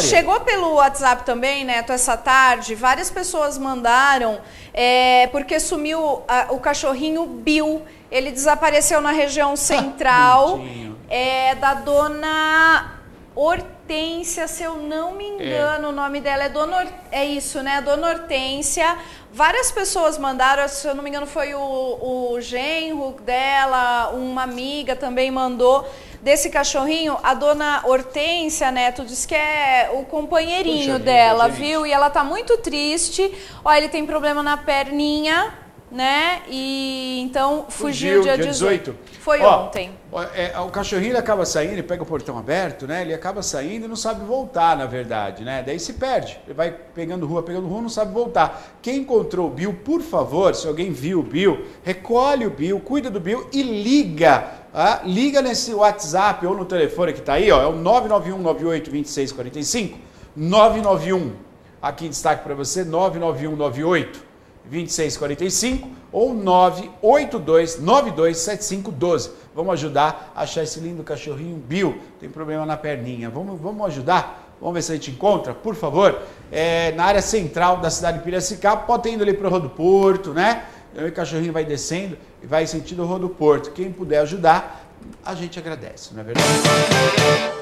Chegou pelo WhatsApp também, Neto, essa tarde, várias pessoas mandaram, é, porque sumiu a, o cachorrinho Bill. Ele desapareceu na região central, é, da dona Hortência, se eu não me engano, é. o nome dela é Dona é isso, né? Dona Hortência. Várias pessoas mandaram, se eu não me engano, foi o, o genro dela, uma amiga também mandou desse cachorrinho. A dona Hortência Neto diz que é o companheirinho Puxa dela, viu? E ela tá muito triste. Olha, ele tem problema na perninha né? E então fugiu, fugiu dia, dia 18. 18. Foi ó, ontem. É, o cachorrinho ele acaba saindo, ele pega o portão aberto, né? Ele acaba saindo e não sabe voltar, na verdade, né? Daí se perde. Ele vai pegando rua, pegando rua, não sabe voltar. Quem encontrou o Bill, por favor, se alguém viu o Bill, recolhe o Bill, cuida do Bill e liga. Ah, liga nesse WhatsApp ou no telefone que está aí, ó, é o 991 98 2645 991. Aqui destaque para você, 991 98 2645 ou 982 927512. Vamos ajudar a achar esse lindo cachorrinho Bill. Tem problema na perninha. Vamos, vamos ajudar? Vamos ver se a gente encontra, por favor. É, na área central da cidade de Piracicaba, pode ter indo ali para o Rodo Porto, né? o cachorrinho vai descendo e vai sentido o Rodo Porto. Quem puder ajudar, a gente agradece, não é verdade?